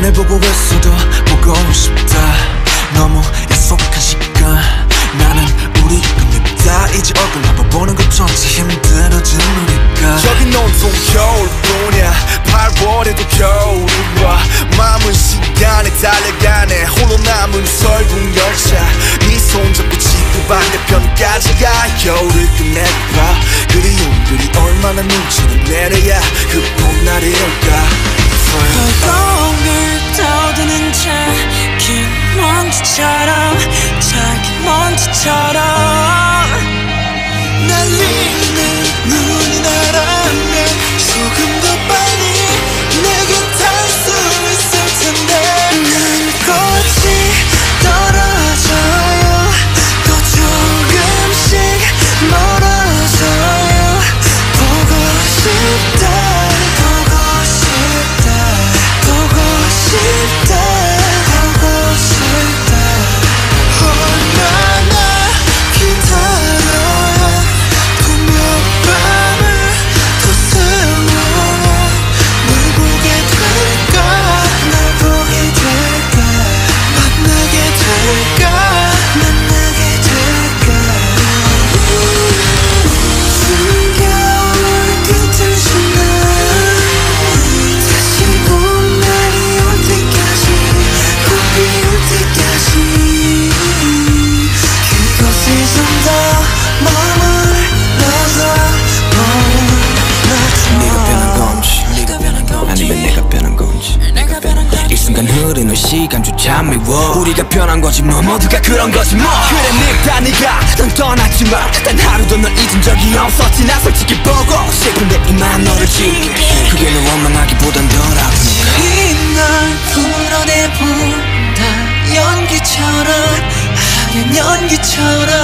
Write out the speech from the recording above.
오랜만에 보고 있어도 보고 싶다. 너무 약속한 시간. 나는 우리 겁니다 이제 얼굴 한번 보는 것조차 힘 먼지처럼 작은 먼지처럼 흐르는 시간조차 미워. 우리가 변한 거지 뭐 모두가 그런 거지 뭐. 그래 늙다 네가 넌 떠났지만 단 하루도 널 잊은 적이 없었지. 나 솔직히 보고 싶은데 이만 너를 지울게. 그게 널 원망하기보단 덜 아프니까. 이날 풀어내본다. 연기처럼 하얀 연기처럼